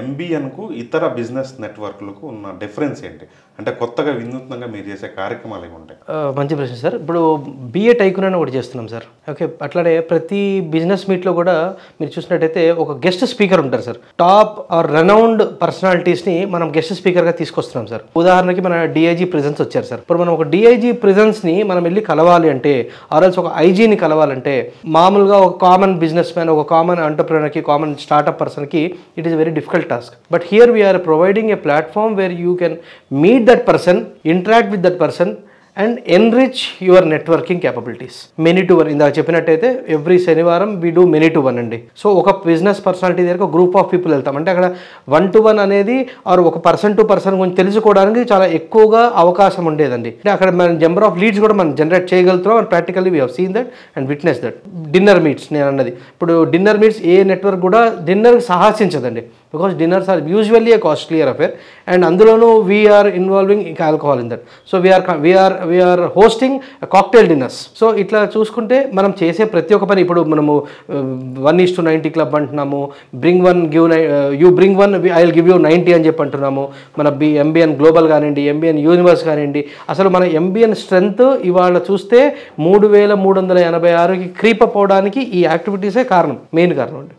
ఎంబీఎన్కు ఇతర బిజినెస్ నెట్వర్క్లకు ఉన్న డిఫరెన్స్ ఏంటి? అంటే కొత్తగా వినూత్నంగా మీరు చేసే కార్యక్రమాలు ఏమి ఉంటాయి? మంచి ప్రశ్న సార్. ఇప్పుడు బిఏ టైకున్ అని ఒకటి చేస్తున్నాం సార్. ఓకే అట్లానే ప్రతి బిజినెస్ మీట్లో కూడా మీరు చూసినట్టయితే ఒక గెస్ట్ స్పీకర్ ఉంటారు సార్. టాప్ ఆర్ రెనౌండ్ పర్సనాలిటీస్ని మనం గెస్ట్ స్పీకర్గా తీసుకొస్తున్నాం సార్. ఉదాహరణకి మన డిఐజీ ప్రెజెన్స్ వచ్చారు సార్. ఇప్పుడు మనం ఒక డిఐజీ ప్రెజెన్స్ని మనం వెళ్ళి కలవాలి అంటే ఆర్ఎల్స్ ఒక ఐజీని కలవాలంటే మామూలుగా ఒక కామన్ బిజినెస్ మ్యాన్ ఒక కామన్ ఎంటర్ప్రినర్కి కామన్ స్టార్టప్ పర్సన్కి it is very difficult task but here we are providing a platform where you can meet that person interact with that person and enrich your networking capabilities many to one ఇందాక చెప్పినట్టయితే every శనివారం we do many to one అండి. So ఒక business personality దగ్గర ఒక group of people వెళ్తాం. అంటే అక్కడ వన్ టు వన్ అనేది ఆర్ ఒక పర్సన్ టు పర్సన్ గురించి తెలుసుకోవడానికి చాలా ఎక్కువగా అవకాశం ఉండేదండి. అంటే అక్కడ మన నెంబర్ ఆఫ్ లీడ్స్ కూడా మనం జనరేట్ చేయగలుగుతున్నాం and practically we have seen that and witness that dinner meets నేను అన్నది. ఇప్పుడు డిన్నర్ మీట్స్ ఏ నెట్వర్క్ కూడా dinner సాహసించదండి. Because dinners are usually a costlier affair and అందులోనూ వీఆర్ ఇన్వాల్వింగ్ ఇంకా alcohol in that so we're we're we're hosting cocktail dinners so ఇట్లా చూసుకుంటే మనం చేసే ప్రతి ఒక్క పని ఇప్పుడు మనము one is to ninety club అంటున్నాము. Bring one give you bring one I will give you ninety అని చెప్పి అంటున్నాము. మన బి ఎంబీఎన్ గ్లోబల్ కానివ్వండి ఎంబీఎన్ యూనివర్స్ కానివ్వండి. అసలు మన ఎంబీఎన్ స్ట్రెంగ్త్ ఇవాళ చూస్తే మూడు వేల మూడు వందల ఎనభై ఆరుకి క్రీప్ అప్ అవడానికి ఈ యాక్టివిటీసే కారణం మెయిన్ కారణం అండి.